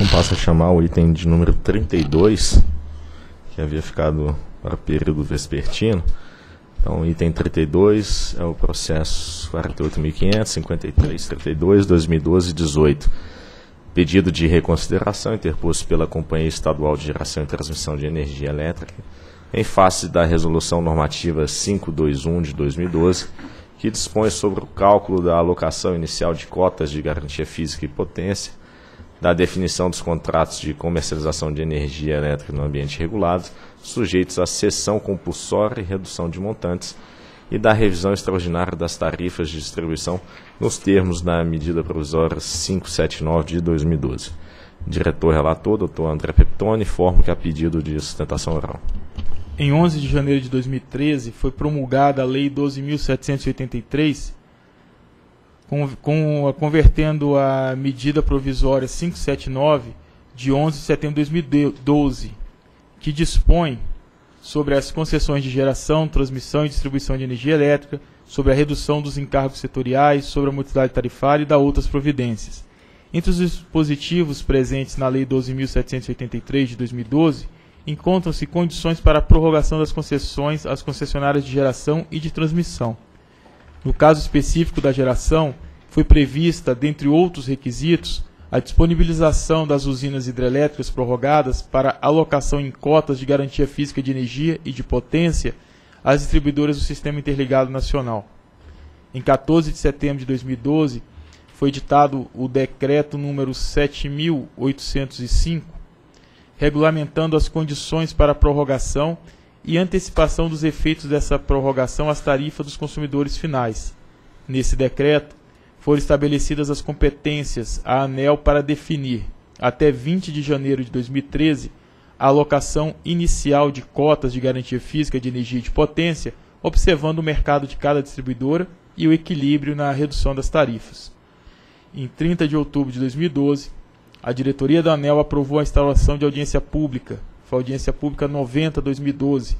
Então a chamar o item de número 32, que havia ficado para período vespertino. Então, item 32 é o processo 48.553, 2012, 18. Pedido de reconsideração interposto pela Companhia Estadual de Geração e Transmissão de Energia Elétrica, em face da Resolução Normativa 521 de 2012, que dispõe sobre o cálculo da alocação inicial de cotas de garantia física e potência, da definição dos contratos de comercialização de energia elétrica no ambiente regulado, sujeitos à cessão compulsória e redução de montantes, e da revisão extraordinária das tarifas de distribuição nos termos da medida provisória 579 de 2012. Diretor relator, doutor André Peptoni, informo que há pedido de sustentação oral. Em 11 de janeiro de 2013, foi promulgada a Lei 12.783, com, com, convertendo a medida provisória 579 de 11 de setembro de 2012, que dispõe sobre as concessões de geração, transmissão e distribuição de energia elétrica, sobre a redução dos encargos setoriais, sobre a multidade tarifária e da outras providências. Entre os dispositivos presentes na Lei 12.783 de 2012, encontram-se condições para a prorrogação das concessões às concessionárias de geração e de transmissão. No caso específico da geração, foi prevista, dentre outros requisitos, a disponibilização das usinas hidrelétricas prorrogadas para alocação em cotas de garantia física de energia e de potência às distribuidoras do Sistema Interligado Nacional. Em 14 de setembro de 2012, foi editado o decreto número 7805, regulamentando as condições para a prorrogação e antecipação dos efeitos dessa prorrogação às tarifas dos consumidores finais. Nesse decreto, foram estabelecidas as competências à ANEL para definir, até 20 de janeiro de 2013, a alocação inicial de cotas de garantia física de energia e de potência, observando o mercado de cada distribuidora e o equilíbrio na redução das tarifas. Em 30 de outubro de 2012, a diretoria da ANEL aprovou a instalação de audiência pública, foi audiência pública 90/2012,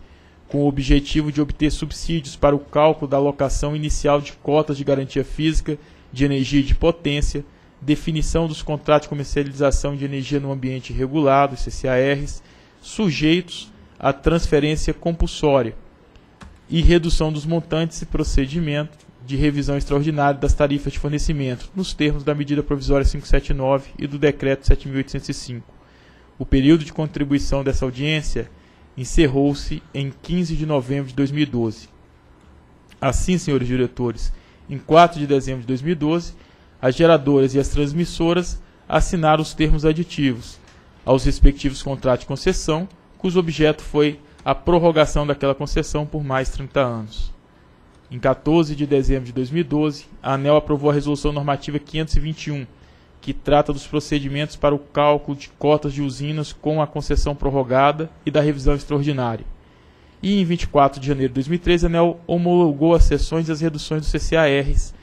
com o objetivo de obter subsídios para o cálculo da alocação inicial de cotas de garantia física de energia e de potência, definição dos contratos de comercialização de energia no ambiente regulado, CCARs, sujeitos à transferência compulsória e redução dos montantes e procedimento de revisão extraordinária das tarifas de fornecimento, nos termos da medida provisória 579 e do decreto 7805. O período de contribuição dessa audiência encerrou-se em 15 de novembro de 2012. Assim, senhores diretores, em 4 de dezembro de 2012, as geradoras e as transmissoras assinaram os termos aditivos aos respectivos contratos de concessão, cujo objeto foi a prorrogação daquela concessão por mais 30 anos. Em 14 de dezembro de 2012, a ANEL aprovou a Resolução Normativa 521, que trata dos procedimentos para o cálculo de cotas de usinas com a concessão prorrogada e da revisão extraordinária. E em 24 de janeiro de 2013, a ANEL homologou as sessões e as reduções dos CCARs,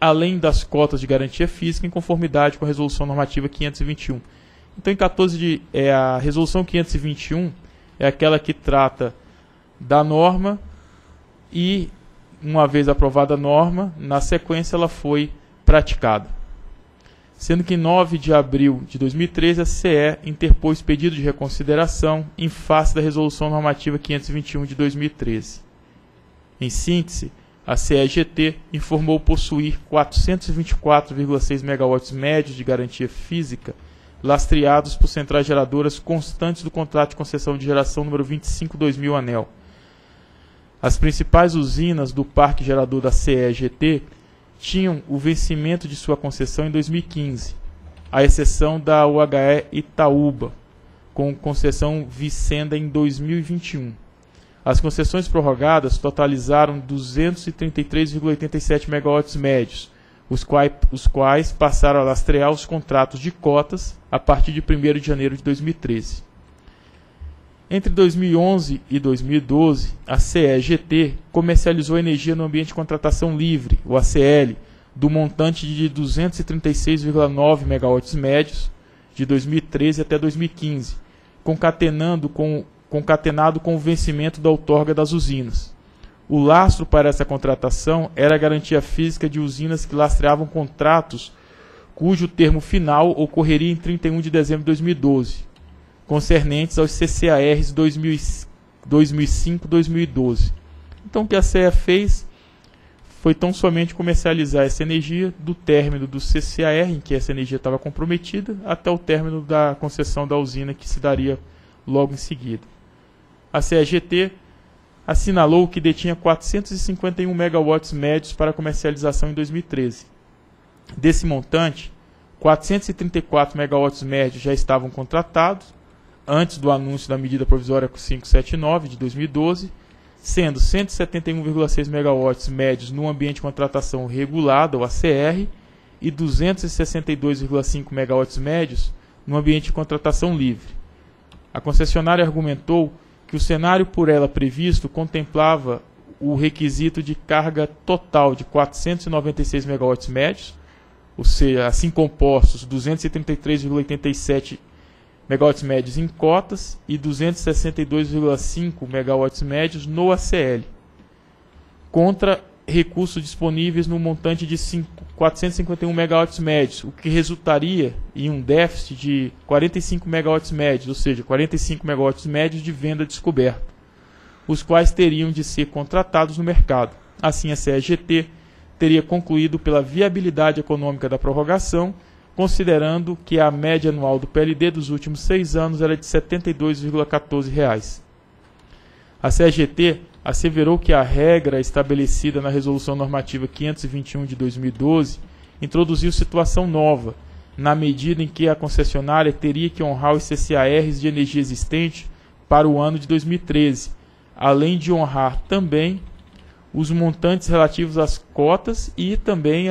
além das cotas de garantia física, em conformidade com a Resolução Normativa 521. Então, em 14 de. É, a Resolução 521 é aquela que trata da norma e uma vez aprovada a norma, na sequência ela foi praticada. Sendo que em 9 de abril de 2013 a CE interpôs pedido de reconsideração em face da Resolução Normativa 521 de 2013. Em síntese, a CEGT informou possuir 424,6 MW médios de garantia física lastreados por centrais geradoras constantes do contrato de concessão de geração número 25/2000 ANEL as principais usinas do parque gerador da CEGT tinham o vencimento de sua concessão em 2015, à exceção da UHE Itaúba, com concessão Vicenda em 2021. As concessões prorrogadas totalizaram 233,87 MW médios, os quais, os quais passaram a lastrear os contratos de cotas a partir de 1 de janeiro de 2013. Entre 2011 e 2012, a CEGT comercializou energia no ambiente de contratação livre, o ACL, do montante de 236,9 MW médios de 2013 até 2015, concatenando com, concatenado com o vencimento da outorga das usinas. O lastro para essa contratação era a garantia física de usinas que lastreavam contratos cujo termo final ocorreria em 31 de dezembro de 2012, concernentes aos CCARs 2005-2012. Então, o que a CEA fez foi tão somente comercializar essa energia do término do CCAR, em que essa energia estava comprometida, até o término da concessão da usina, que se daria logo em seguida. A CEGT assinalou que detinha 451 megawatts médios para comercialização em 2013. Desse montante, 434 megawatts médios já estavam contratados antes do anúncio da medida provisória 579 de 2012 sendo 171,6 megawatts médios no ambiente de contratação regulada, ou ACR, e 262,5 megawatts médios no ambiente de contratação livre. A concessionária argumentou que o cenário por ela previsto contemplava o requisito de carga total de 496 megawatts médios, ou seja, assim compostos 233,87 megawatts médios em cotas e 262,5 megawatts médios no ACL, contra recursos disponíveis no montante de 5, 451 megawatts médios, o que resultaria em um déficit de 45 megawatts médios, ou seja, 45 megawatts médios de venda descoberta, os quais teriam de ser contratados no mercado. Assim, a CEGT teria concluído pela viabilidade econômica da prorrogação considerando que a média anual do PLD dos últimos seis anos era de R$ 72,14. A CGT asseverou que a regra estabelecida na Resolução Normativa 521 de 2012 introduziu situação nova, na medida em que a concessionária teria que honrar os CCARs de energia existente para o ano de 2013, além de honrar também os montantes relativos às cotas e também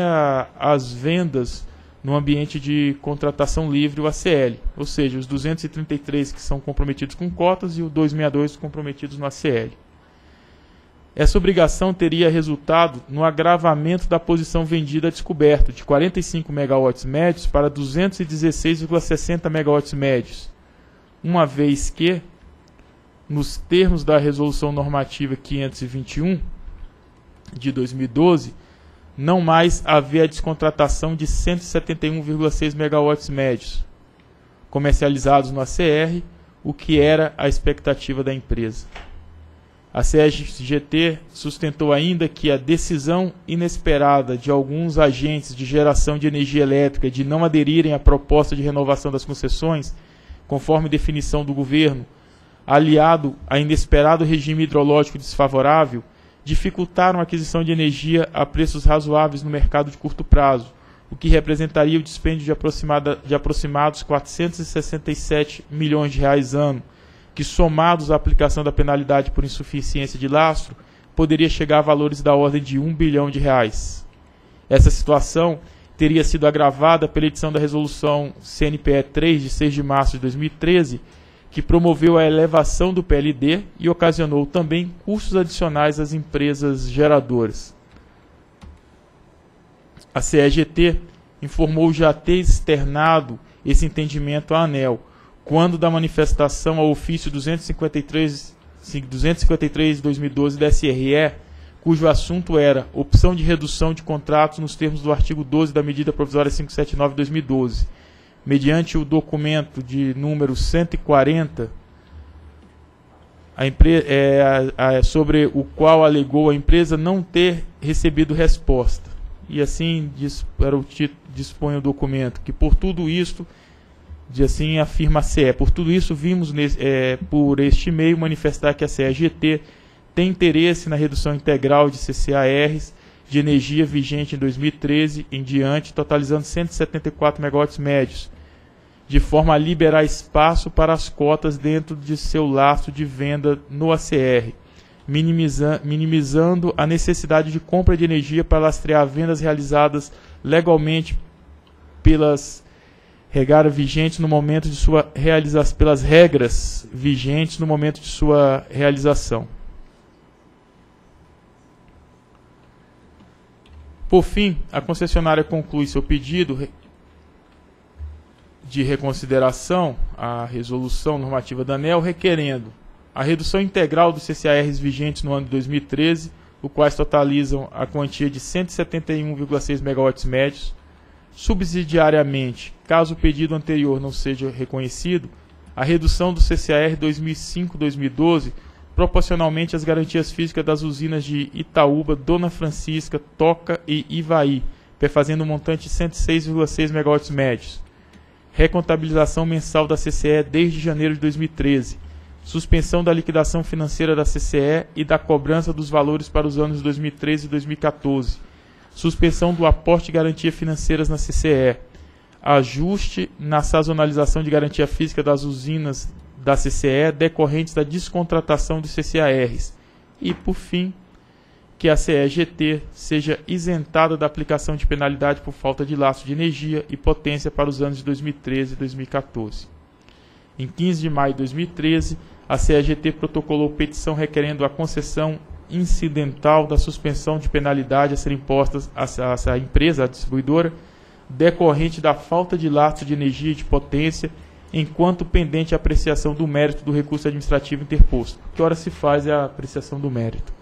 às vendas no ambiente de contratação livre, o ACL, ou seja, os 233 que são comprometidos com cotas e os 262 comprometidos no ACL. Essa obrigação teria resultado no agravamento da posição vendida a descoberto, de 45 MW médios para 216,60 MW médios, uma vez que, nos termos da Resolução Normativa 521 de 2012, não mais haver a descontratação de 171,6 megawatts médios comercializados no ACR, o que era a expectativa da empresa. A CSGT sustentou ainda que a decisão inesperada de alguns agentes de geração de energia elétrica de não aderirem à proposta de renovação das concessões, conforme definição do governo, aliado a inesperado regime hidrológico desfavorável, dificultaram a aquisição de energia a preços razoáveis no mercado de curto prazo, o que representaria o dispêndio de, aproximada, de aproximados 467 milhões de reais ano, que somados à aplicação da penalidade por insuficiência de lastro, poderia chegar a valores da ordem de 1 bilhão de reais. Essa situação teria sido agravada pela edição da resolução CNPE 3 de 6 de março de 2013, que promoveu a elevação do PLD e ocasionou também custos adicionais às empresas geradoras. A CEGT informou já ter externado esse entendimento à ANEL, quando da manifestação ao ofício 253 253 de 2012 da SRE, cujo assunto era opção de redução de contratos nos termos do artigo 12 da medida provisória 579 de 2012 mediante o documento de número 140, a é, a, a, sobre o qual alegou a empresa não ter recebido resposta. E assim diz, era o dispõe o documento, que por tudo isto, de assim afirma a CE, por tudo isso vimos nesse, é, por este meio manifestar que a CEGT tem interesse na redução integral de CCARs de energia vigente em 2013 em diante, totalizando 174 megawatts médios, de forma a liberar espaço para as cotas dentro de seu laço de venda no ACR, minimiza minimizando a necessidade de compra de energia para lastrear vendas realizadas legalmente pelas regras vigentes no momento de sua realização, pelas regras vigentes no momento de sua realização. Por fim, a concessionária conclui seu pedido de reconsideração à resolução normativa da ANEL, requerendo a redução integral dos CCARs vigentes no ano de 2013, os quais totalizam a quantia de 171,6 megawatts médios, Subsidiariamente, caso o pedido anterior não seja reconhecido, a redução do CCAR 2005-2012 proporcionalmente às garantias físicas das usinas de Itaúba, Dona Francisca, Toca e Ivaí, perfazendo um montante de 106,6 MW médios. Recontabilização mensal da CCE desde janeiro de 2013. Suspensão da liquidação financeira da CCE e da cobrança dos valores para os anos 2013 e 2014. Suspensão do aporte de garantia financeiras na CCE ajuste na sazonalização de garantia física das usinas da CCE decorrentes da descontratação de CCARs. E, por fim, que a CEGT seja isentada da aplicação de penalidade por falta de laço de energia e potência para os anos de 2013 e 2014. Em 15 de maio de 2013, a CEGT protocolou petição requerendo a concessão incidental da suspensão de penalidade a ser impostas à empresa, à distribuidora, decorrente da falta de lastro de energia e de potência, enquanto pendente a apreciação do mérito do recurso administrativo interposto. Que hora se faz a apreciação do mérito.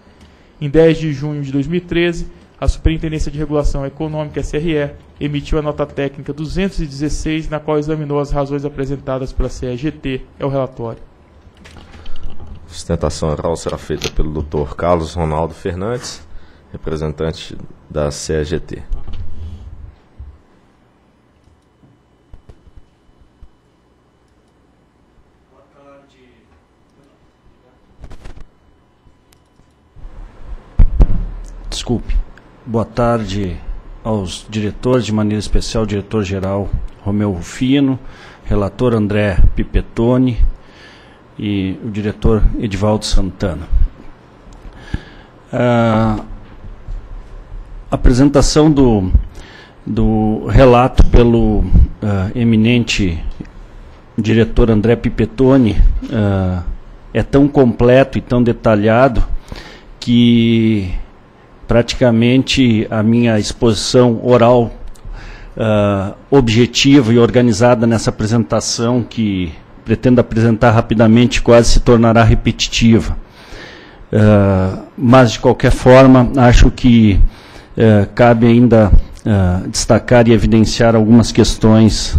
Em 10 de junho de 2013, a Superintendência de Regulação Econômica, SRE, emitiu a nota técnica 216, na qual examinou as razões apresentadas pela CEGT. É o relatório. A sustentação oral será feita pelo Dr. Carlos Ronaldo Fernandes, representante da CEGT. Desculpe. Boa tarde aos diretores, de maneira especial, diretor-geral Romeu Rufino, relator André Pipetoni e o diretor Edivaldo Santana. A apresentação do, do relato pelo uh, eminente diretor André Pipetoni uh, é tão completo e tão detalhado que praticamente a minha exposição oral uh, objetiva e organizada nessa apresentação, que pretendo apresentar rapidamente, quase se tornará repetitiva. Uh, mas, de qualquer forma, acho que uh, cabe ainda destacar e evidenciar algumas questões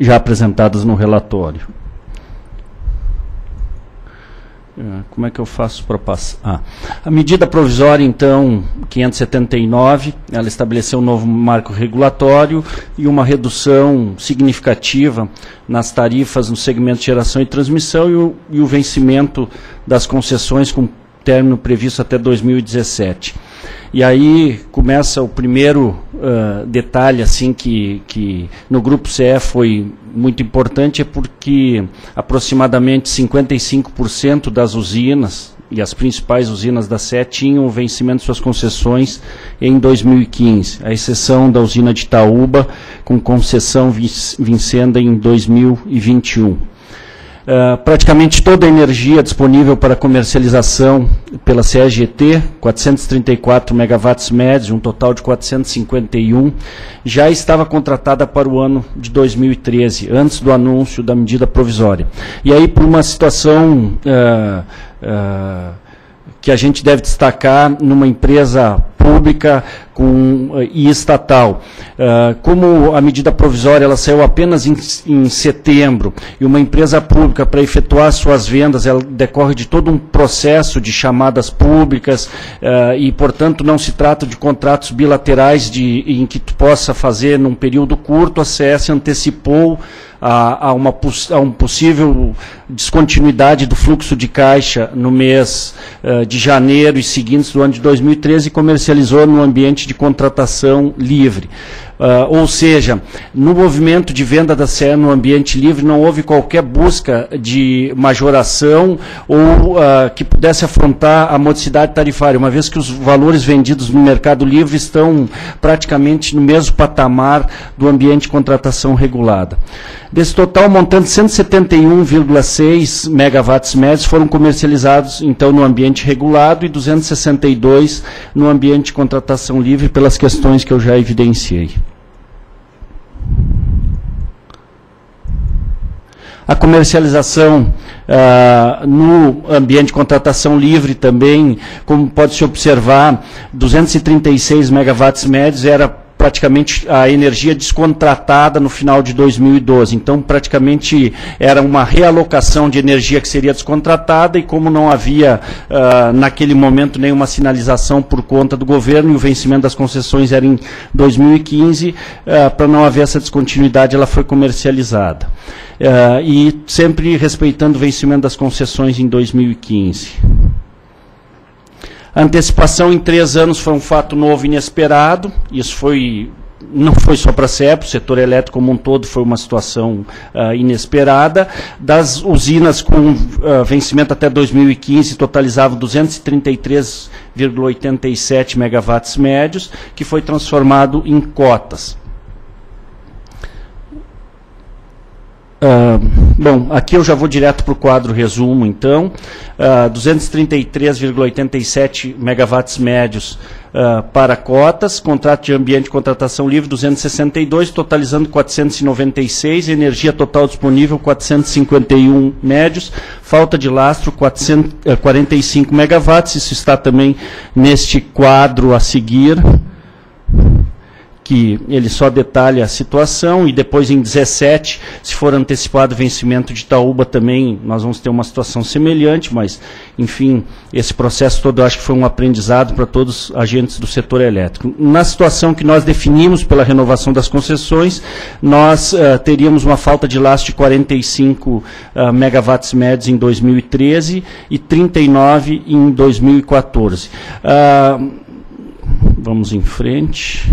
já apresentadas no relatório. É, como é que eu faço para passar? Ah, a medida provisória, então, 579, ela estabeleceu um novo marco regulatório e uma redução significativa nas tarifas no segmento de geração e transmissão e o, e o vencimento das concessões com término previsto até 2017. E aí começa o primeiro uh, detalhe assim que, que no grupo CE foi muito importante é porque aproximadamente 55% das usinas e as principais usinas da CE tinham o vencimento de suas concessões em 2015, a exceção da usina de Itaúba, com concessão vencendo em 2021. Uh, praticamente toda a energia disponível para comercialização pela CEGT, 434 megawatts médios, um total de 451, já estava contratada para o ano de 2013, antes do anúncio da medida provisória. E aí, por uma situação uh, uh, que a gente deve destacar numa empresa pública com, eh, e estatal. Uh, como a medida provisória ela saiu apenas em, em setembro e uma empresa pública para efetuar suas vendas ela decorre de todo um processo de chamadas públicas uh, e portanto não se trata de contratos bilaterais de, em que tu possa fazer num período curto a CS antecipou a, a, uma, a um possível descontinuidade do fluxo de caixa no mês uh, de janeiro e seguintes do ano de 2013 e comercializou no ambiente de contratação livre. Uh, ou seja, no movimento de venda da CE no ambiente livre não houve qualquer busca de majoração ou uh, que pudesse afrontar a modicidade tarifária, uma vez que os valores vendidos no mercado livre estão praticamente no mesmo patamar do ambiente de contratação regulada. Desse total, montante 171,6 megawatts médios foram comercializados então no ambiente regulado e 262 no ambiente de contratação livre pelas questões que eu já evidenciei. A comercialização uh, no ambiente de contratação livre também, como pode se observar, 236 megawatts médios era praticamente a energia descontratada no final de 2012. Então, praticamente era uma realocação de energia que seria descontratada e como não havia uh, naquele momento nenhuma sinalização por conta do governo e o vencimento das concessões era em 2015, uh, para não haver essa descontinuidade, ela foi comercializada. Uh, e sempre respeitando o vencimento das concessões em 2015. A antecipação em três anos foi um fato novo e inesperado. Isso foi não foi só para a CEP, o setor elétrico como um todo foi uma situação uh, inesperada. Das usinas com uh, vencimento até 2015 totalizavam 233,87 megawatts médios, que foi transformado em cotas. Uh, bom, aqui eu já vou direto para o quadro resumo, então. Uh, 233,87 megawatts médios uh, para cotas, contrato de ambiente de contratação livre 262, totalizando 496, energia total disponível 451 médios, falta de lastro 400, 45 megawatts, isso está também neste quadro a seguir que ele só detalha a situação e depois em 17, se for antecipado o vencimento de Itaúba também, nós vamos ter uma situação semelhante, mas, enfim, esse processo todo eu acho que foi um aprendizado para todos os agentes do setor elétrico. Na situação que nós definimos pela renovação das concessões, nós uh, teríamos uma falta de lastro de 45 uh, megawatts médios em 2013 e 39 em 2014. Uh, vamos em frente.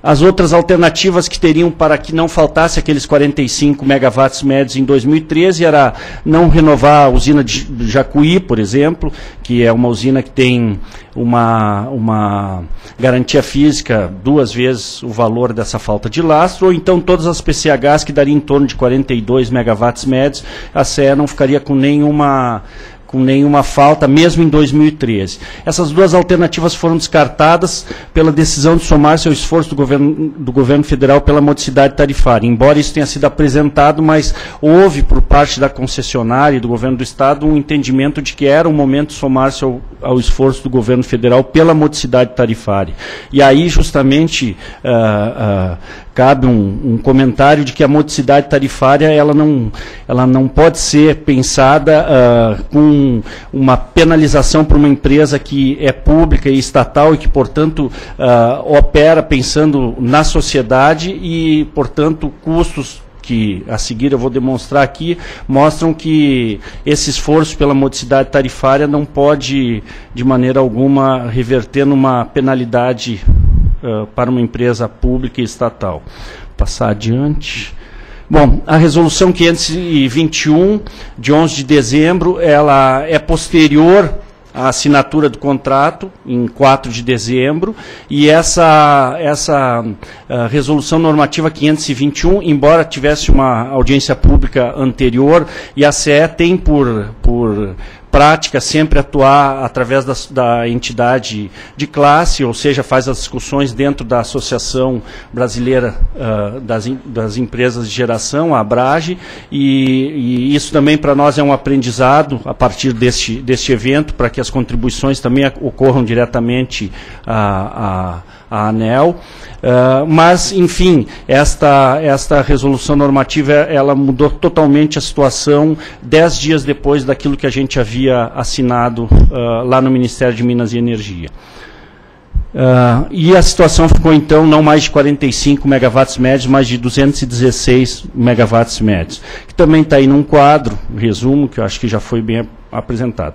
As outras alternativas que teriam para que não faltasse aqueles 45 megawatts médios em 2013 era não renovar a usina de Jacuí, por exemplo, que é uma usina que tem uma, uma garantia física duas vezes o valor dessa falta de lastro, ou então todas as PCHs que dariam em torno de 42 megawatts médios, a CE não ficaria com nenhuma com nenhuma falta, mesmo em 2013. Essas duas alternativas foram descartadas pela decisão de somar-se ao esforço do governo, do governo federal pela modicidade tarifária. Embora isso tenha sido apresentado, mas houve por parte da concessionária e do governo do Estado um entendimento de que era o momento de somar-se ao, ao, esforço do governo federal pela modicidade tarifária. E aí, justamente, uh, uh, cabe um, um, comentário de que a modicidade tarifária ela não, ela não pode ser pensada uh, com uma penalização para uma empresa que é pública e estatal e que, portanto, uh, opera pensando na sociedade e, portanto, custos que a seguir eu vou demonstrar aqui, mostram que esse esforço pela modicidade tarifária não pode, de maneira alguma, reverter numa penalidade uh, para uma empresa pública e estatal. Passar adiante. Bom, a resolução 521 de 11 de dezembro, ela é posterior à assinatura do contrato em 4 de dezembro e essa essa uh, resolução normativa 521, embora tivesse uma audiência pública anterior e a CE tem por por prática sempre atuar através da, da, entidade de classe, ou seja, faz as discussões dentro da Associação Brasileira uh, das, das, Empresas de Geração, a ABRAGE, e, e isso também para nós é um aprendizado a partir deste, deste evento, para que as contribuições também ocorram diretamente a, a a ANEL, uh, mas, enfim, esta, esta resolução normativa, ela mudou totalmente a situação dez dias depois daquilo que a gente havia assinado uh, lá no Ministério de Minas e Energia. Uh, e a situação ficou então não mais de 45 megawatts médios, mas de 216 megawatts médios, que também está aí num quadro, um resumo, que eu acho que já foi bem apresentado.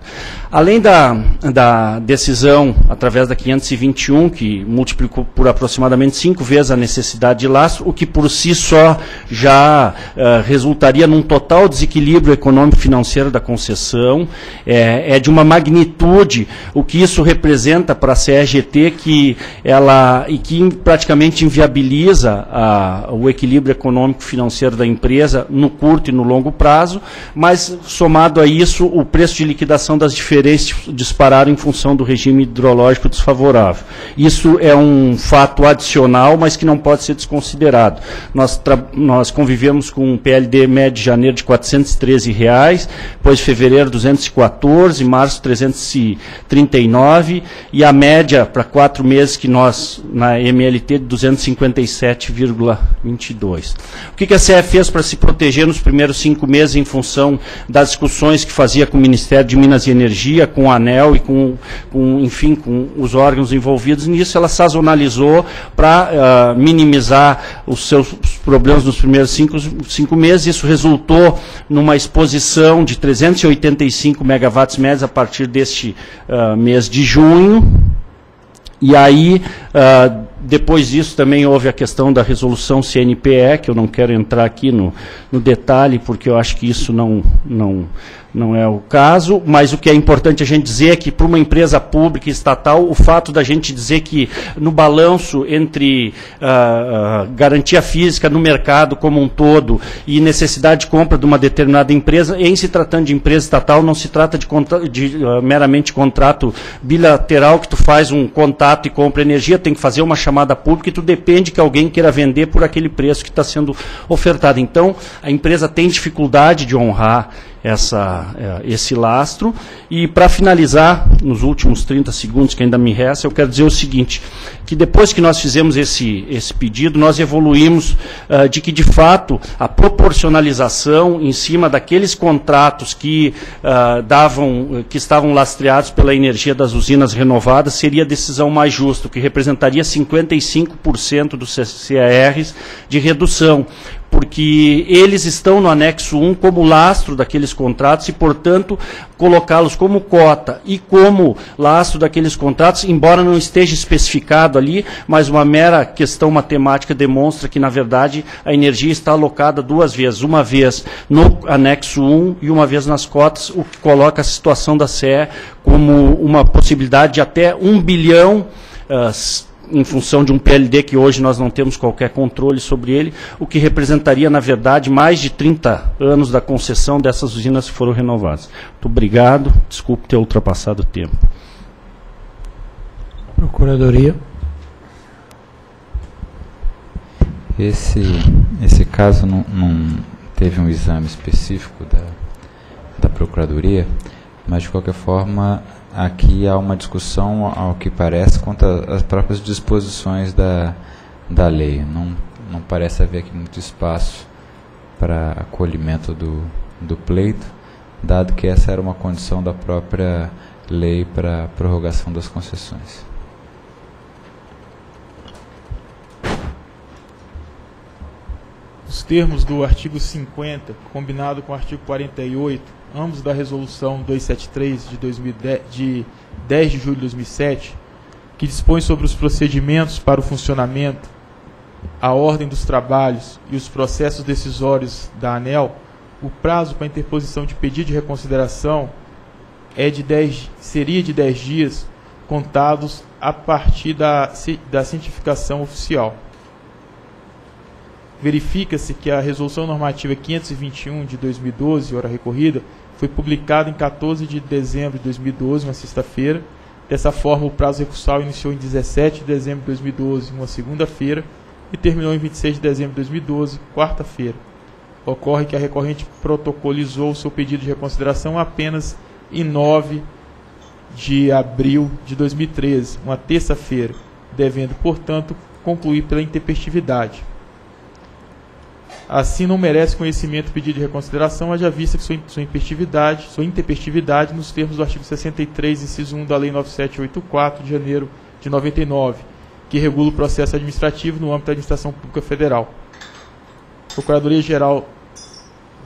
Além da, da decisão através da 521, que multiplicou por aproximadamente cinco vezes a necessidade de lastro, o que por si só já uh, resultaria num total desequilíbrio econômico-financeiro da concessão, é, é, de uma magnitude, o que isso representa para a CEGT, que ela, e que praticamente inviabiliza a, o equilíbrio econômico-financeiro da empresa no curto e no longo prazo, mas somado a isso, o preço preço de liquidação das diferenças dispararam em função do regime hidrológico desfavorável. Isso é um fato adicional, mas que não pode ser desconsiderado. Nós, nós convivemos com um PLD médio de janeiro de 413 reais, depois fevereiro 214, março 339 e a média para quatro meses que nós na MLT de 257,22. O que, que a CE fez para se proteger nos primeiros cinco meses em função das discussões que fazia com o Ministério de Minas e Energia, com o ANEL e com, com enfim, com os órgãos envolvidos nisso, ela sazonalizou para uh, ah, minimizar os seus problemas nos primeiros cinco, cinco meses. Isso resultou numa exposição de 385 megawatts médios a partir deste uh, mês de junho. E aí, uh, depois disso, também houve a questão da resolução CNPE, que eu não quero entrar aqui no, no detalhe, porque eu acho que isso não, não, não é o caso, mas o que é importante a gente dizer é que para uma empresa pública e estatal, o fato da gente dizer que no balanço entre uh, garantia física no mercado como um todo e necessidade de compra de uma determinada empresa, em se tratando de empresa estatal, não se trata de, contra de uh, meramente contrato bilateral que tu faz um contato e compra energia, tem que fazer uma chamada pública e tu depende que alguém queira vender por aquele preço que está sendo ofertado. Então, a empresa tem dificuldade de honrar essa, é, esse lastro. E para finalizar, nos últimos 30 segundos que ainda me resta, eu quero dizer o seguinte, que depois que nós fizemos esse, esse pedido, nós evoluímos uh, de que, de fato, a proporcionalização em cima daqueles contratos que uh, davam, que estavam lastreados pela energia das usinas renovadas, seria a decisão mais justa, que representaria 55% dos CCARs de redução porque eles estão no anexo 1 como lastro daqueles contratos e, portanto, colocá-los como cota e como lastro daqueles contratos, embora não esteja especificado ali, mas uma mera questão matemática demonstra que, na verdade, a energia está alocada duas vezes, uma vez no anexo 1 e uma vez nas cotas, o que coloca a situação da CE como uma possibilidade de até 1 bilhão uh, em função de um PLD que hoje nós não temos qualquer controle sobre ele, o que representaria, na verdade, mais de 30 anos da concessão dessas usinas que foram renovadas. Muito obrigado, desculpe ter ultrapassado o tempo. Procuradoria. Esse, esse caso não, não teve um exame específico da, da Procuradoria, mas de qualquer forma aqui há uma discussão, ao que parece, contra as próprias disposições da, da lei. Não, não parece haver aqui muito espaço para acolhimento do, do pleito, dado que essa era uma condição da própria lei para prorrogação das concessões. Os termos do artigo 50, combinado com o artigo 48, ambos da resolução 273 de, 2010, de 10 de julho de 2007, que dispõe sobre os procedimentos para o funcionamento, a ordem dos trabalhos e os processos decisórios da ANEL, o prazo para interposição de pedido de reconsideração é de 10, seria de 10 dias contados a partir da, da cientificação oficial. Verifica-se que a Resolução Normativa 521 de 2012, hora recorrida, foi publicada em 14 de dezembro de 2012, uma sexta-feira. Dessa forma, o prazo recursal iniciou em 17 de dezembro de 2012, uma segunda-feira, e terminou em 26 de dezembro de 2012, quarta-feira. Ocorre que a recorrente protocolizou seu pedido de reconsideração apenas em 9 de abril de 2013, uma terça-feira, devendo, portanto, concluir pela intempestividade. Assim não merece conhecimento pedido de reconsideração, haja vista que sua, sua sua intempestividade nos termos do artigo 63, inciso 1 da Lei 9784 de janeiro de 99, que regula o processo administrativo no âmbito da administração pública federal. A Procuradoria-Geral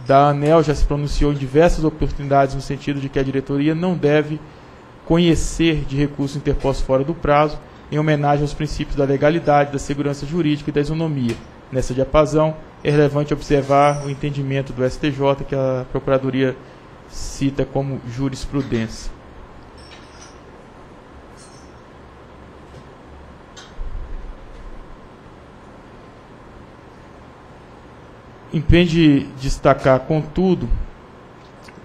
da ANEL já se pronunciou em diversas oportunidades no sentido de que a diretoria não deve conhecer de recurso interposto fora do prazo, em homenagem aos princípios da legalidade, da segurança jurídica e da isonomia. Nessa diapasão, é relevante observar o entendimento do STJ que a Procuradoria cita como jurisprudência. Impende destacar, contudo,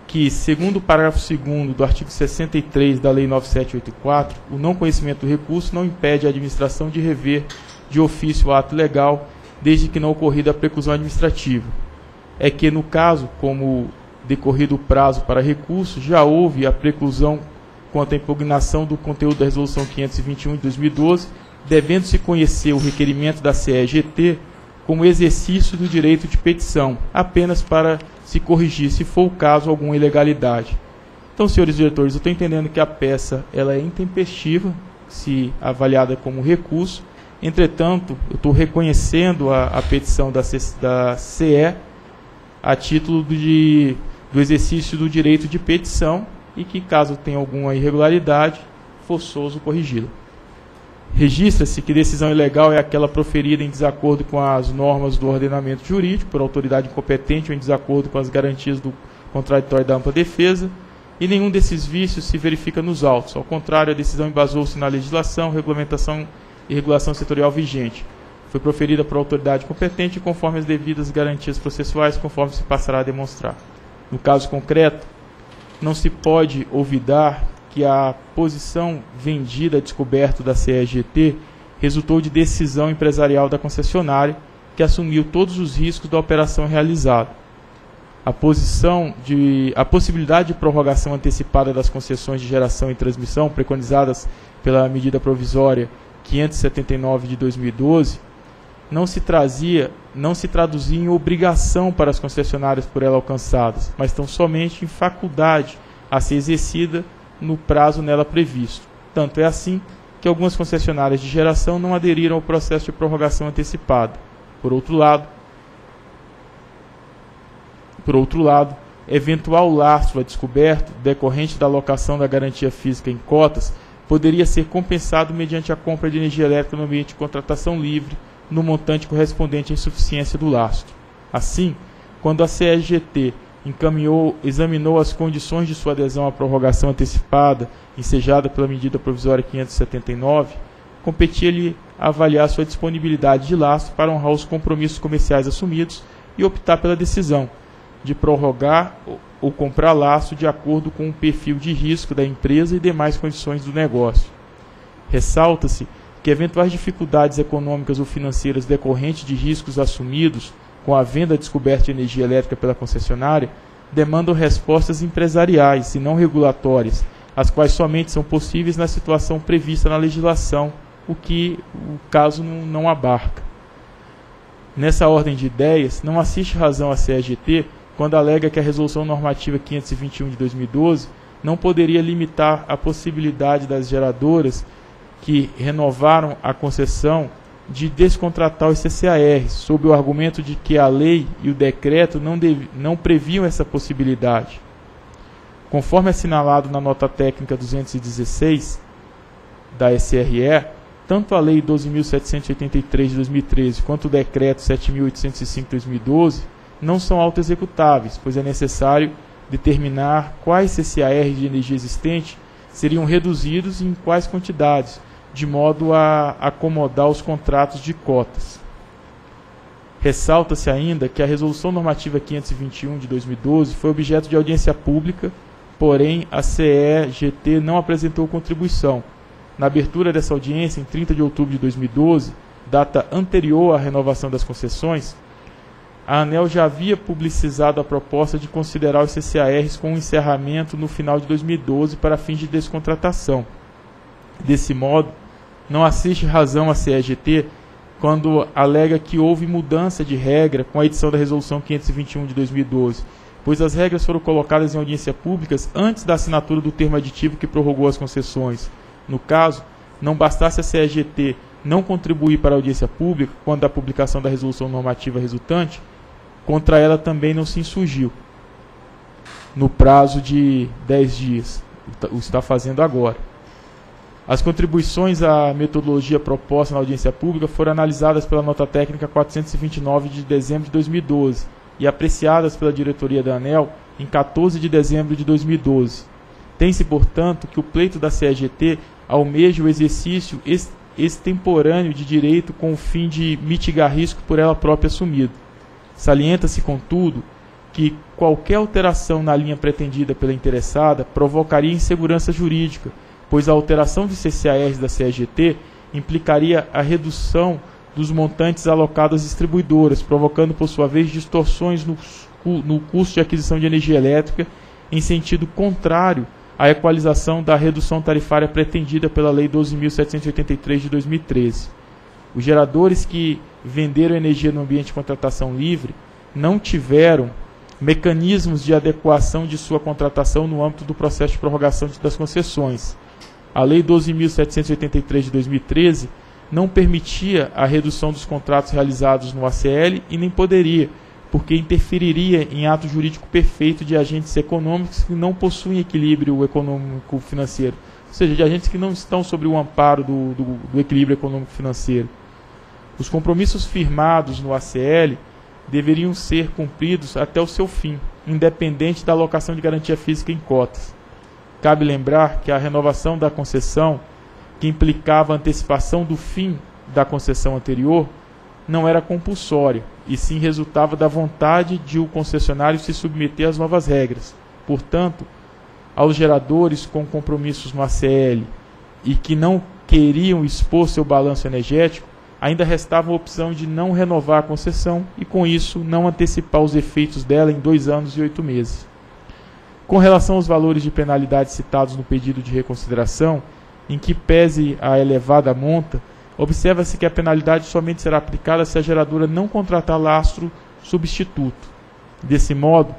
que, segundo o parágrafo 2 do artigo 63 da Lei 9784, o não conhecimento do recurso não impede a administração de rever de ofício o ato legal, desde que não ocorrida a preclusão administrativa. É que, no caso, como decorrido o prazo para recurso, já houve a preclusão quanto à impugnação do conteúdo da Resolução 521 de 2012, devendo-se conhecer o requerimento da CEGT como exercício do direito de petição, apenas para se corrigir, se for o caso, alguma ilegalidade. Então, senhores diretores, eu estou entendendo que a peça ela é intempestiva, se avaliada como recurso. Entretanto, eu estou reconhecendo a, a petição da, da CE a título de, do exercício do direito de petição e que, caso tenha alguma irregularidade, forçoso corrigi-la. Registra-se que decisão ilegal é aquela proferida em desacordo com as normas do ordenamento jurídico, por autoridade incompetente ou em desacordo com as garantias do contraditório da ampla defesa, e nenhum desses vícios se verifica nos autos. Ao contrário, a decisão embasou-se na legislação, regulamentação e regulação setorial vigente. Foi proferida por autoridade competente conforme as devidas garantias processuais, conforme se passará a demonstrar. No caso concreto, não se pode olvidar que a posição vendida a descoberto da CEGT resultou de decisão empresarial da concessionária, que assumiu todos os riscos da operação realizada. A posição de a possibilidade de prorrogação antecipada das concessões de geração e transmissão preconizadas pela medida provisória 579 de 2012 não se trazia, não se traduzia em obrigação para as concessionárias por ela alcançadas, mas tão somente em faculdade a ser exercida no prazo nela previsto. Tanto é assim que algumas concessionárias de geração não aderiram ao processo de prorrogação antecipada. Por outro lado, por outro lado, eventual lastro a descoberto decorrente da alocação da garantia física em cotas poderia ser compensado mediante a compra de energia elétrica no ambiente de contratação livre no montante correspondente à insuficiência do lastro. Assim, quando a CEGT encaminhou, examinou as condições de sua adesão à prorrogação antecipada, ensejada pela medida provisória 579, competia-lhe avaliar sua disponibilidade de lastro para honrar os compromissos comerciais assumidos e optar pela decisão de prorrogar ou comprar laço de acordo com o perfil de risco da empresa e demais condições do negócio. Ressalta-se que eventuais dificuldades econômicas ou financeiras decorrentes de riscos assumidos com a venda descoberta de energia elétrica pela concessionária demandam respostas empresariais e não regulatórias, as quais somente são possíveis na situação prevista na legislação, o que o caso não, abarca. Nessa ordem de ideias, não assiste razão à CEGT quando alega que a Resolução Normativa 521 de 2012 não poderia limitar a possibilidade das geradoras que renovaram a concessão de descontratar os CCAR, sob o argumento de que a lei e o decreto não, dev, não previam essa possibilidade. Conforme assinalado na nota técnica 216 da SRE, tanto a Lei 12.783 de 2013 quanto o Decreto 7.805 de 2012 não são autoexecutáveis, pois é necessário determinar quais CCAR de energia existente seriam reduzidos e em quais quantidades, de modo a acomodar os contratos de cotas. Ressalta-se ainda que a Resolução Normativa 521 de 2012 foi objeto de audiência pública, porém a CEGT não apresentou contribuição. Na abertura dessa audiência, em 30 de outubro de 2012, data anterior à renovação das concessões, a ANEL já havia publicizado a proposta de considerar os CCARs com encerramento no final de 2012 para fins de descontratação. Desse modo, não assiste razão à CEGT quando alega que houve mudança de regra com a edição da Resolução 521 de 2012, pois as regras foram colocadas em audiência pública antes da assinatura do termo aditivo que prorrogou as concessões. No caso, não bastasse a CEGT não contribuir para a audiência pública quando da publicação da resolução normativa resultante, contra ela também não se insurgiu no prazo de 10 dias. O está fazendo agora. As contribuições à metodologia proposta na audiência pública foram analisadas pela nota técnica 429 de dezembro de 2012 e apreciadas pela diretoria da ANEL em 14 de dezembro de 2012. Tem-se, portanto, que o pleito da CEGT almeja o exercício extemporâneo de direito com o fim de mitigar risco por ela própria assumido. Salienta-se, contudo, que qualquer alteração na linha pretendida pela interessada provocaria insegurança jurídica, pois a alteração de CCARs da CEGT implicaria a redução dos montantes alocados às distribuidoras, provocando, por sua vez, distorções no custo de aquisição de energia elétrica em sentido contrário à equalização da redução tarifária pretendida pela Lei 12.783 de 2013. Os geradores que venderam energia no ambiente de contratação livre não tiveram mecanismos de adequação de sua contratação no âmbito do processo de prorrogação das concessões. A Lei 12.783 de 2013 não permitia a redução dos contratos realizados no ACL e nem poderia, porque interferiria em ato jurídico perfeito de agentes econômicos que não possuem equilíbrio econômico-financeiro, ou seja, de agentes que não estão sob o amparo do, do, do equilíbrio econômico-financeiro. Os compromissos firmados no ACL deveriam ser cumpridos até o seu fim, independente da alocação de garantia física em cotas. Cabe lembrar que a renovação da concessão, que implicava antecipação do fim da concessão anterior, não era compulsória, e sim resultava da vontade de o concessionário se submeter às novas regras. Portanto, aos geradores com compromissos no ACL e que não queriam expor seu balanço energético, ainda restava a opção de não renovar a concessão e, com isso, não antecipar os efeitos dela em dois anos e oito meses. Com relação aos valores de penalidade citados no pedido de reconsideração, em que pese a elevada monta, observa-se que a penalidade somente será aplicada se a geradora não contratar lastro substituto. Desse modo,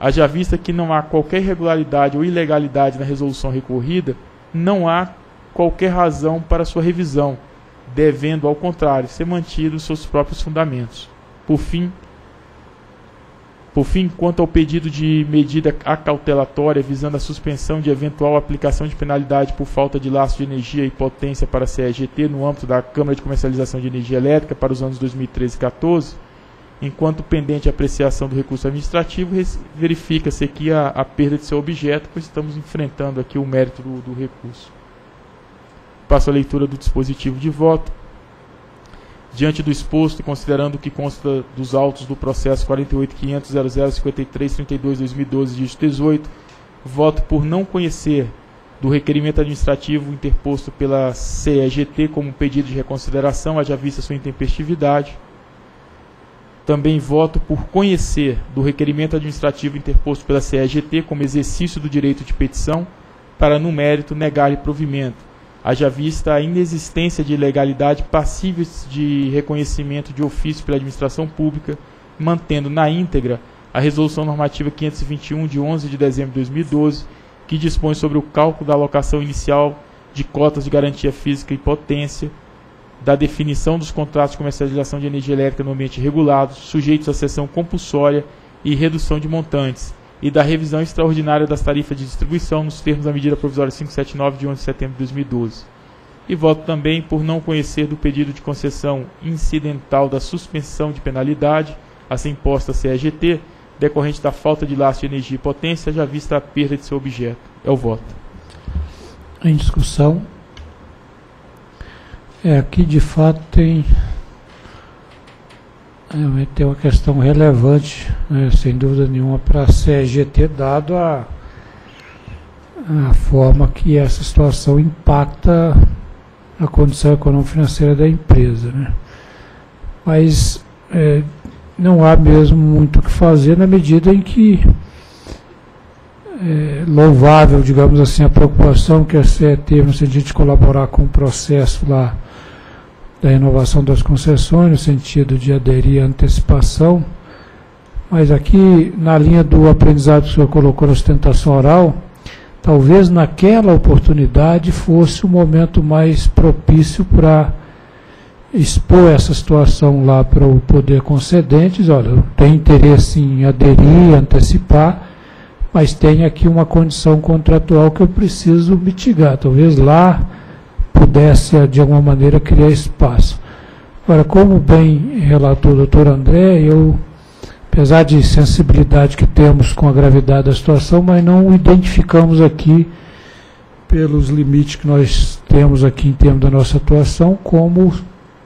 haja vista que não há qualquer irregularidade ou ilegalidade na resolução recorrida, não há qualquer razão para sua revisão devendo, ao contrário, ser mantidos seus próprios fundamentos. Por fim, por fim, quanto ao pedido de medida acautelatória visando a suspensão de eventual aplicação de penalidade por falta de laço de energia e potência para a CEGT no âmbito da Câmara de Comercialização de Energia Elétrica para os anos 2013 e 2014, enquanto pendente a apreciação do recurso administrativo, verifica-se aqui a, a, perda de seu objeto, pois estamos enfrentando aqui o mérito do, do recurso. Passo a leitura do dispositivo de voto. Diante do exposto e considerando que consta dos autos do processo 48.500.0053.32.2012, dígito 18, voto por não conhecer do requerimento administrativo interposto pela CEGT como pedido de reconsideração, haja vista sua intempestividade. Também voto por conhecer do requerimento administrativo interposto pela CEGT como exercício do direito de petição, para, no mérito, negar-lhe provimento haja vista a inexistência de ilegalidade passíveis de reconhecimento de ofício pela administração pública, mantendo na íntegra a Resolução Normativa 521 de 11 de dezembro de 2012, que dispõe sobre o cálculo da alocação inicial de cotas de garantia física e potência, da definição dos contratos de comercialização de energia elétrica no ambiente regulado, sujeitos à sessão compulsória e redução de montantes, e da revisão extraordinária das tarifas de distribuição nos termos da medida provisória 579 de 11 de setembro de 2012. E voto também por não conhecer do pedido de concessão incidental da suspensão de penalidade a imposta à CEGT, decorrente da falta de laço de energia e potência, já vista a perda de seu objeto. É o voto. Em discussão. É, aqui de fato tem é, tem uma questão relevante, né, sem dúvida nenhuma, para a CGT, dado a, a forma que essa situação impacta a condição econômico-financeira da empresa. Né? Mas é, não há mesmo muito o que fazer na medida em que é louvável, digamos assim, a preocupação que a CE teve no sentido de colaborar com o processo lá da renovação das concessões, no sentido de aderir à antecipação, mas aqui, na linha do aprendizado que o senhor colocou na sustentação oral, talvez naquela oportunidade fosse o momento mais propício para expor essa situação lá para o poder concedente, olha, tenho interesse em aderir, antecipar, mas tem aqui uma condição contratual que eu preciso mitigar. Talvez lá pudesse, de alguma maneira, criar espaço. Agora, como bem relatou o doutor André, eu, apesar de sensibilidade que temos com a gravidade da situação, mas não identificamos aqui, pelos limites que nós temos aqui em termos da nossa atuação, como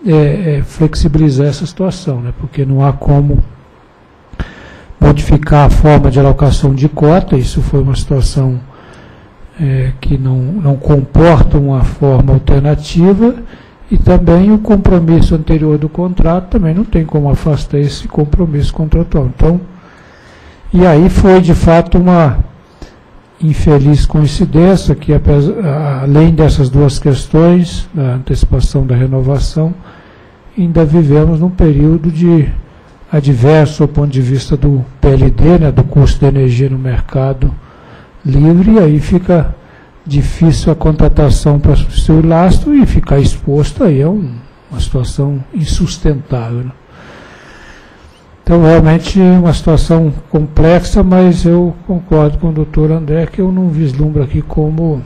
é, é, flexibilizar essa situação, né? porque não há como modificar a forma de alocação de cota, isso foi uma situação é, que não, não comporta uma forma alternativa, e também o compromisso anterior do contrato também não tem como afastar esse compromisso contratual. Então, e aí foi de fato uma infeliz coincidência que, além dessas duas questões, da antecipação da renovação, ainda vivemos num período de adverso do ponto de vista do PLD, né, do custo de energia no mercado livre, aí fica difícil a contratação para o lastro e ficar exposto aí é um, uma situação insustentável. Então, realmente, é uma situação complexa, mas eu concordo com o doutor André que eu não vislumbro aqui como,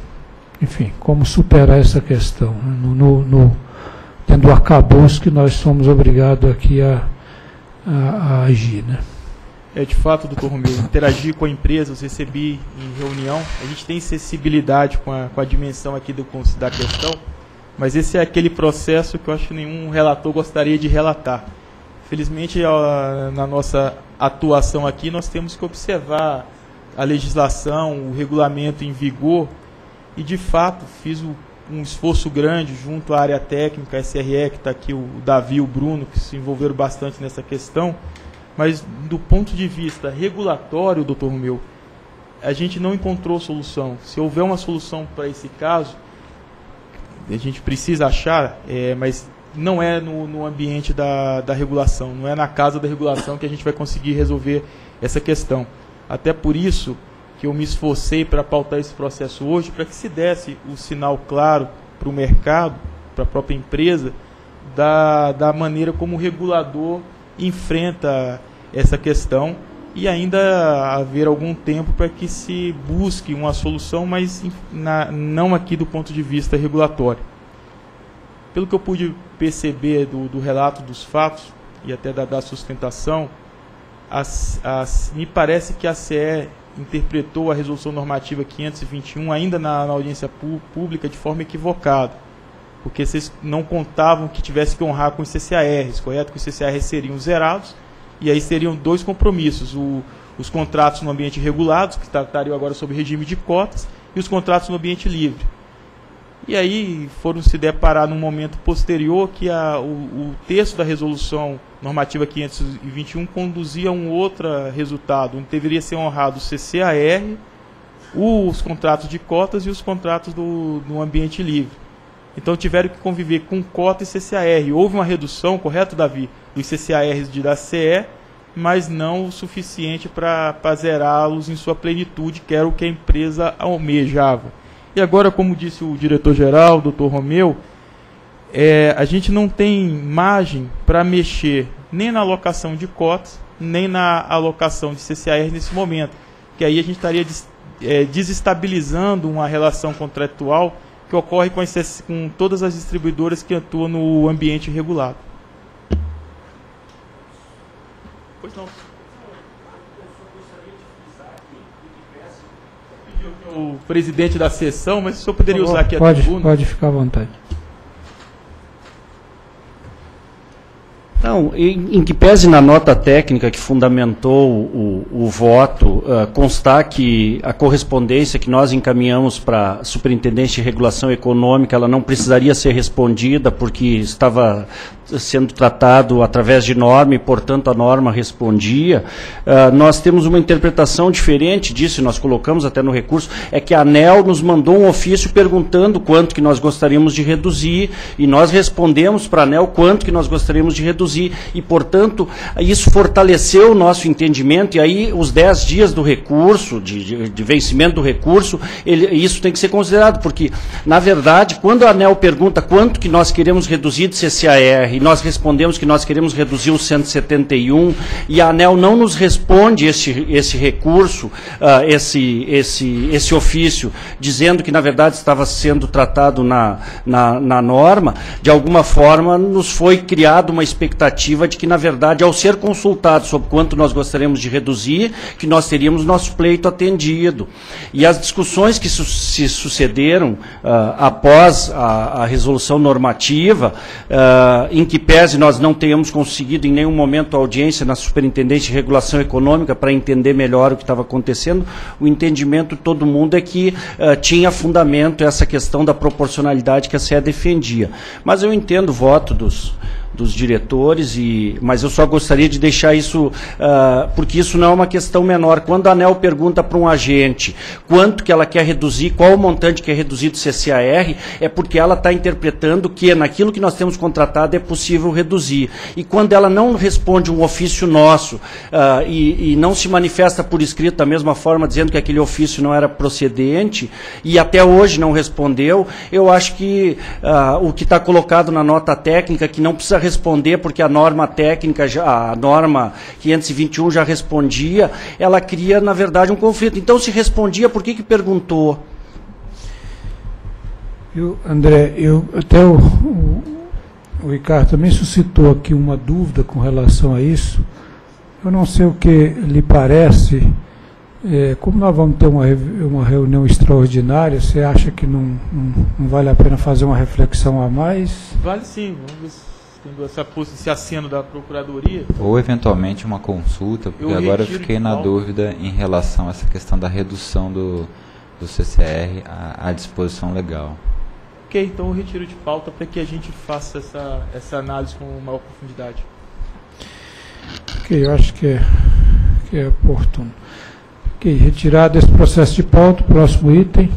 enfim, como superar essa questão, né? no, no, no, dentro do arcabouço que nós somos obrigados aqui a, a, a agir. Né? É, de fato, doutor Romeu, interagir com a empresa, eu recebi em reunião, a gente tem sensibilidade com a, com a dimensão aqui do, da questão, mas esse é aquele processo que eu acho que nenhum relator gostaria de relatar. Felizmente, na nossa atuação aqui, nós temos que observar a legislação, o regulamento em vigor e, de fato, fiz um esforço grande junto à área técnica, a SRE, que está aqui, o Davi e o Bruno, que se envolveram bastante nessa questão, mas do ponto de vista regulatório, doutor Romeu, a gente não encontrou solução. Se houver uma solução para esse caso, a gente precisa achar, é, mas não é no, no ambiente da, da regulação, não é na casa da regulação que a gente vai conseguir resolver essa questão. Até por isso que eu me esforcei para pautar esse processo hoje, para que se desse o sinal claro para o mercado, para a própria empresa, da, da maneira como o regulador enfrenta essa questão e ainda haver algum tempo para que se busque uma solução, mas na, não aqui do ponto de vista regulatório. Pelo que eu pude perceber do, do relato dos fatos e até da, da sustentação, as, as, me parece que a CE interpretou a resolução normativa 521 ainda na, na audiência pública de forma equivocada, porque vocês não contavam que tivesse que honrar com os CCARs, correto? Que os CCARs seriam zerados e aí seriam dois compromissos, o, os contratos no ambiente regulados, que estariam agora sob regime de cotas, e os contratos no ambiente livre. E aí foram se deparar num momento posterior que a, o, o texto da resolução normativa 521 conduzia a um outro resultado, onde deveria ser honrado o CCAR, os contratos de cotas e os contratos do, do ambiente livre. Então tiveram que conviver com cota e CCAR. Houve uma redução, correto, Davi, dos CCARs de da CE, mas não o suficiente para zerá-los em sua plenitude, que era o que a empresa almejava. E agora, como disse o diretor-geral, doutor Romeu, é, a gente não tem margem para mexer nem na alocação de cotas, nem na alocação de CCAR nesse momento. Que aí a gente estaria des, é, desestabilizando uma relação contratual que ocorre com, as, com todas as distribuidoras que atuam no ambiente regulado. Pois não. o presidente da sessão, mas o senhor poderia usar aqui a pode, tribuna? Pode ficar à vontade. Então, em, em, que pese na nota técnica que fundamentou o, o voto, uh, constar que a correspondência que nós encaminhamos para a Superintendência de Regulação Econômica, ela não precisaria ser respondida porque estava sendo tratado através de norma e, portanto, a norma respondia. Uh, nós temos uma interpretação diferente disso, nós colocamos até no recurso, é que a ANEL nos mandou um ofício perguntando quanto que nós gostaríamos de reduzir, e nós respondemos para a ANEL quanto que nós gostaríamos de reduzir, e, portanto, isso fortaleceu o nosso entendimento, e aí os 10 dias do recurso, de, de, de vencimento do recurso, ele, isso tem que ser considerado, porque, na verdade, quando a ANEL pergunta quanto que nós queremos reduzir de CCAR, e nós respondemos que nós queremos reduzir o 171 e a ANEL não nos responde esse, esse recurso, uh, esse, esse, esse ofício, dizendo que na verdade estava sendo tratado na, na, na norma, de alguma forma nos foi criada uma expectativa expectativa de que, na verdade, ao ser consultado sobre quanto nós gostaríamos de reduzir, que nós teríamos nosso pleito atendido. E as discussões que su se sucederam uh, após a, a, resolução normativa, uh, em que pese nós não tenhamos conseguido em nenhum momento audiência na Superintendência de Regulação Econômica para entender melhor o que estava acontecendo, o entendimento de todo mundo é que uh, tinha fundamento essa questão da proporcionalidade que a SE defendia. Mas eu entendo o voto dos, dos diretores, e, mas eu só gostaria de deixar isso, uh, porque isso não é uma questão menor. Quando a ANEL pergunta para um agente quanto que ela quer reduzir, qual o montante que é reduzido do CCAR, é porque ela está interpretando que naquilo que nós temos contratado é possível reduzir. E quando ela não responde um ofício nosso uh, e, e não se manifesta por escrito da mesma forma, dizendo que aquele ofício não era procedente, e até hoje não respondeu, eu acho que uh, o que está colocado na nota técnica, que não precisa responder porque a norma técnica, já, a norma 521 já respondia, ela cria, na verdade, um conflito. Então, se respondia, por que, que perguntou? Eu, André, eu, até o, o, o Ricardo também suscitou aqui uma dúvida com relação a isso. Eu não sei o que lhe parece. É, como nós vamos ter uma, uma reunião extraordinária, você acha que não, não, não, vale a pena fazer uma reflexão a mais? Vale sim, vamos tendo essa, esse aceno da Procuradoria. Ou eventualmente uma consulta, porque eu agora eu fiquei na dúvida em relação a essa questão da redução do, do CCR à, à disposição legal. Ok, então eu retiro de pauta para que a gente faça essa, essa análise com maior profundidade. Ok, eu acho que é, que é oportuno. Ok, retirado esse processo de pauta, próximo item.